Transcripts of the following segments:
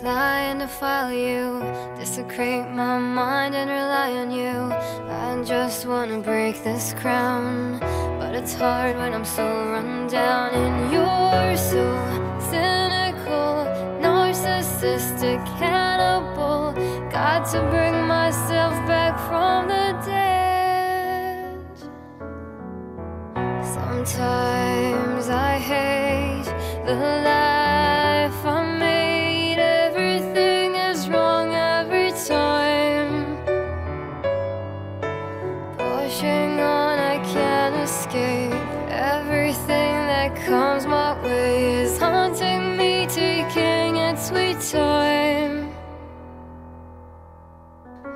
defile you, desecrate my mind and rely on you. I just wanna break this crown, but it's hard when I'm so run down. And you're so cynical, narcissistic, cannibal. Got to bring myself back from the dead. Sometimes I hate the life escape. Everything that comes my way is haunting me, taking its sweet time.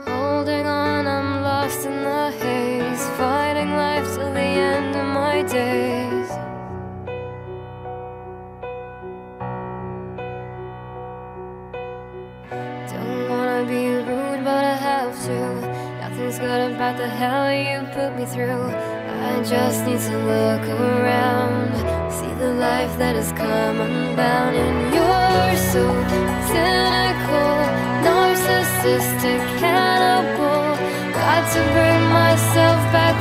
Holding on, I'm lost in the haze, fighting life till the end of my days. Don't wanna be rude, but I have to. Nothing's good about the hell you put me through. I just need to look around, see the life that has come unbound, and you're so cynical, narcissistic, cannibal. Got to bring myself back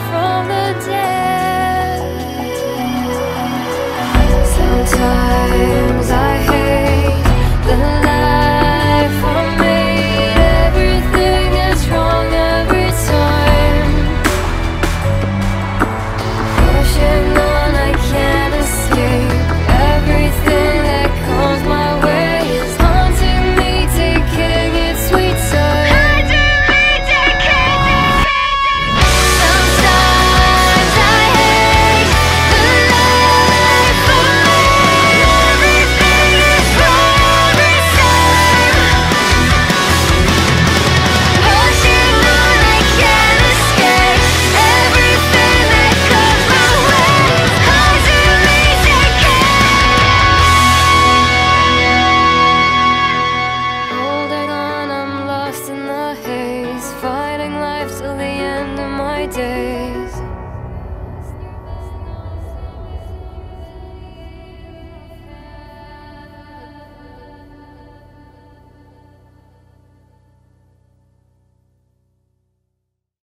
till the end of my days.